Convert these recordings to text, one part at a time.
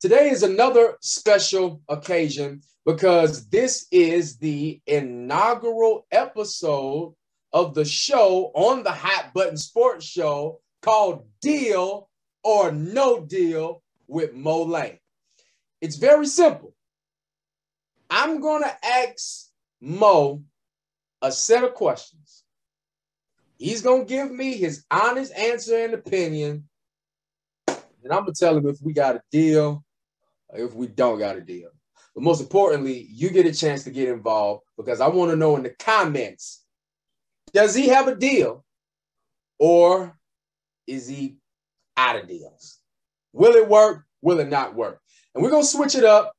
today is another special occasion because this is the inaugural episode of the show on the Hot Button Sports Show called Deal or No Deal with Mo Lane. It's very simple. I'm going to ask Mo a set of questions. He's going to give me his honest answer and opinion. And I'm to tell him if we got a deal if we don't got a deal. But most importantly, you get a chance to get involved because I want to know in the comments does he have a deal or is he out of deals? Will it work? Will it not work? And we're going to switch it up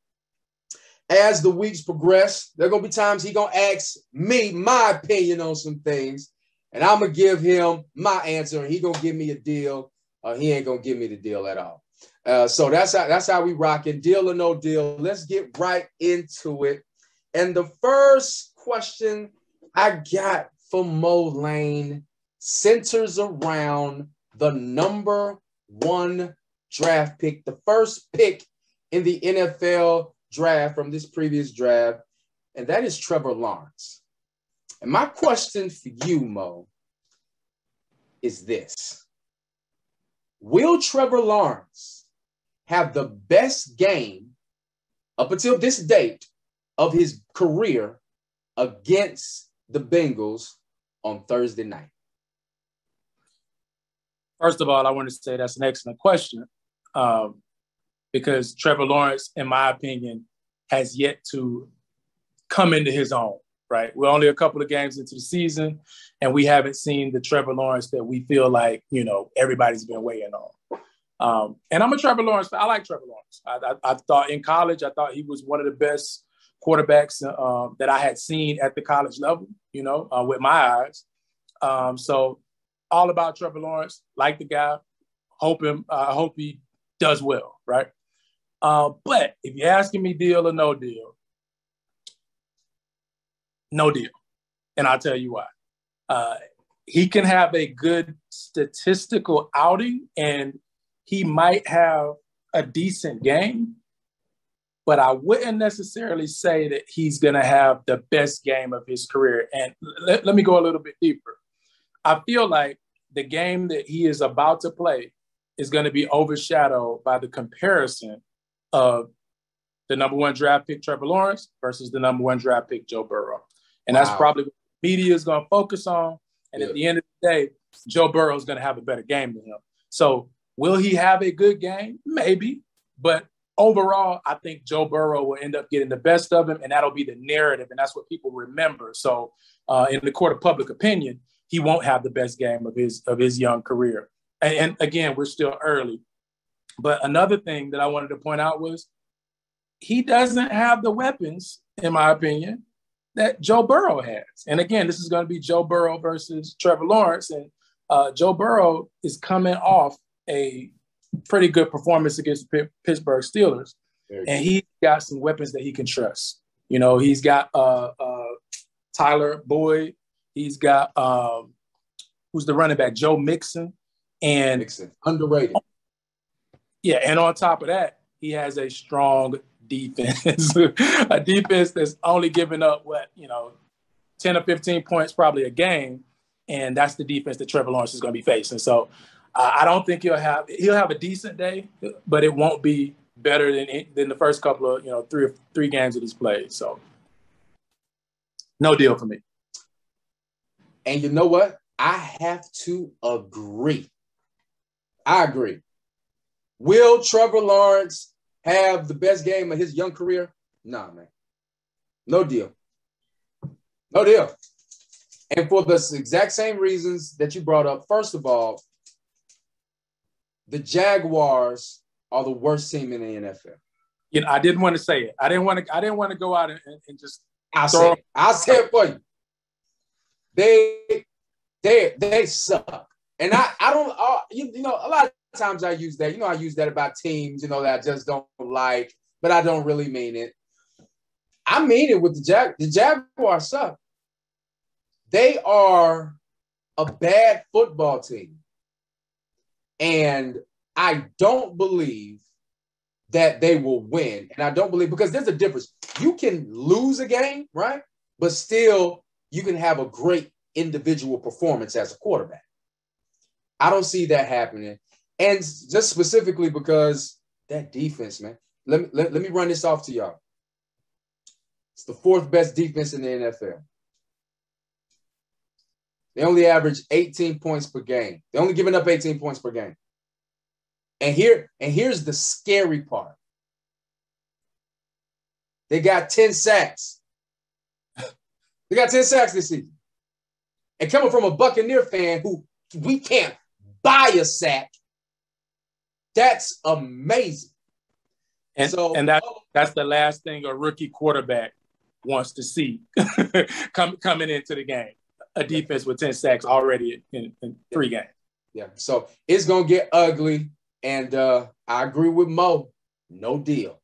as the weeks progress. There are going to be times he going to ask me my opinion on some things, and I'm to give him my answer, and he to give me a deal. Uh, he ain't to give me the deal at all. Uh, so that's how that's how we rocking. Deal or no deal. Let's get right into it. And the first question I got for Mo Lane centers around the number one draft pick, the first pick in the NFL draft from this previous draft, and that is Trevor Lawrence. And my question for you, Mo, is this Will Trevor Lawrence have the best game up until this date of his career against the Bengals on Thursday night? First of all, I want to say that's an excellent question um, because Trevor Lawrence, in my opinion, has yet to come into his own. Right, we're only a couple of games into the season, and we haven't seen the Trevor Lawrence that we feel like you know everybody's been waiting on. Um, and I'm a Trevor Lawrence. I like Trevor Lawrence. I, I, I, thought in college, I thought he was one of the best quarterbacks uh, that I had seen at the college level. You know, uh, with my eyes. Um, so all about Trevor Lawrence. Like the guy. Hope him. I uh, hope he does well. Right. Uh, but if you're asking me deal or no deal, no deal, and I'll tell you why. Uh, he can have a good statistical outing and he might have a decent game, but I wouldn't necessarily say that he's going to have the best game of his career. And let, let me go a little bit deeper. I feel like the game that he is about to play is going to be overshadowed by the comparison of the number one draft pick Trevor Lawrence versus the number one draft pick Joe Burrow. And wow. that's probably what the media is going to focus on. And yeah. at the end of the day, Joe Burrow is going to have a better game than him. So Will he have a good game? Maybe. But overall, I think Joe Burrow will end up getting the best of him, and that'll be the narrative, and that's what people remember. So, uh, in the court of public opinion, he won't have the best game of his of his young career. And, and again, we're still early. But another thing that I wanted to point out was he doesn't have the weapons, in my opinion, that Joe Burrow has. And again, this is going to be Joe Burrow versus Trevor Lawrence, and uh, Joe Burrow is coming off a pretty good performance against the Pittsburgh Steelers, and he's got some weapons that he can trust. You know, he's got uh, uh, Tyler Boyd. He's got um, who's the running back, Joe Mixon, and Mixon underrated. Yeah, and on top of that, he has a strong defense, a defense that's only giving up what you know, ten or fifteen points probably a game, and that's the defense that Trevor Lawrence is going to be facing. So uh, I don't think he'll have he'll have a decent day, but it won't be better than than the first couple of you know three three games that he's played. So no deal for me. And you know what? I have to agree. I agree. Will Trevor Lawrence have the best game of his young career? Nah, man. No deal. No deal. And for the exact same reasons that you brought up, first of all, the Jaguars are the worst team in the NFL. You know, I didn't want to say it. I didn't want to. I didn't want to go out and, and just. It. I'll say it for you. They, they, they suck. And I, I don't. Uh, you, you know, a lot of times I use that. You know, I use that about teams. You know, that I just don't like, but I don't really mean it. I mean it with the Jag. The Jaguars suck. They are a bad football team. And I don't believe that they will win. And I don't believe because there's a difference. You can lose a game, right? But still, you can have a great individual performance as a quarterback. I don't see that happening. And just specifically because that defense, man. Let me, let, let me run this off to y'all. It's the fourth best defense in the NFL. They only average 18 points per game. They're only giving up 18 points per game. And here, and here's the scary part. They got 10 sacks. they got 10 sacks this season. And coming from a Buccaneer fan who we can't buy a sack, that's amazing. And so and that that's the last thing a rookie quarterback wants to see come, coming into the game. A defense with 10 sacks already in, in three games. Yeah. So it's gonna get ugly. And uh, I agree with Mo. No deal.